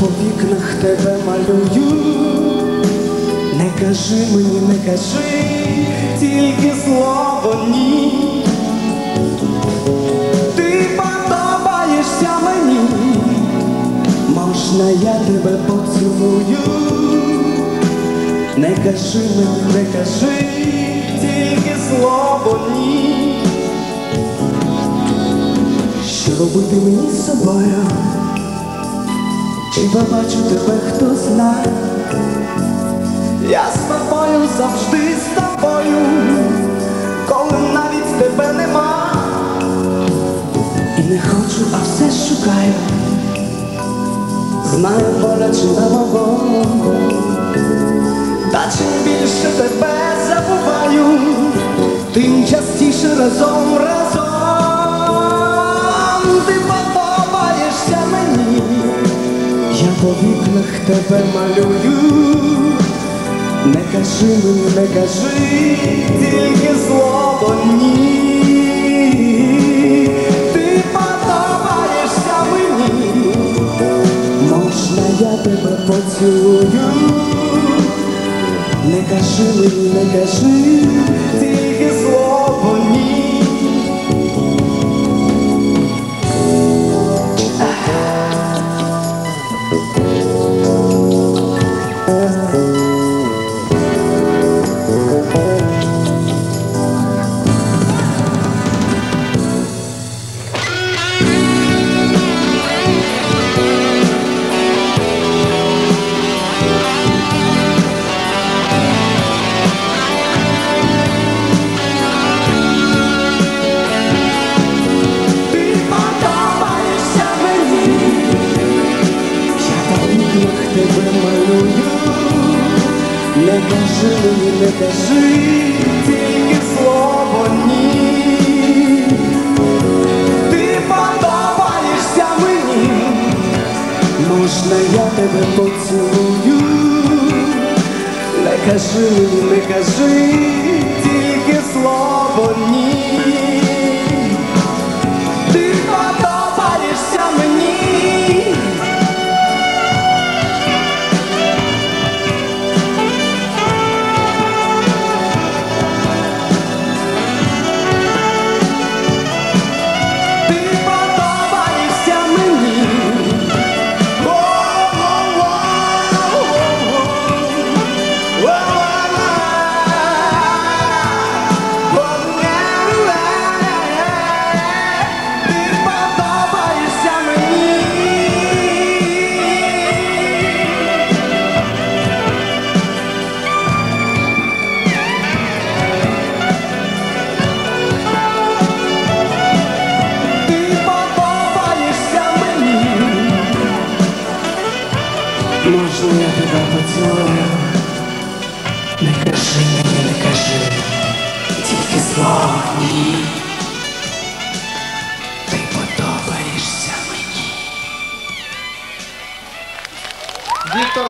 по вікнах тебе малюю, не кажи мені, не кажи, тільки слово ні. Ти подобаєшся мені, можна я тебе поцілую, не кажи мені, не кажи, тільки слово ні. Що робити мені з собою? Чи побачу тебе хто знає? Я з тобою завжди з тобою, коли навіть тебе нема. І не хочу, а все шукаю. Знаю боляче на вогонь. Та чим більше тебе забуваю, тим частіше разом разом вікнах тебе малюю, не кажи мені, не кажи, тільки слово ні. Ти подобаєшся мені, можна я тебе поцілую, не кажи мені, не кажи, не кажи не кажи, тільки слово ні. Ти подобаєшся мені, можна я тебе поцілую, не кажи не кажи, тільки слово ні. Тебе поцілую? Не кажи мені, не кажи, тільки слова ні. Ти подобаєшся мені. Віктор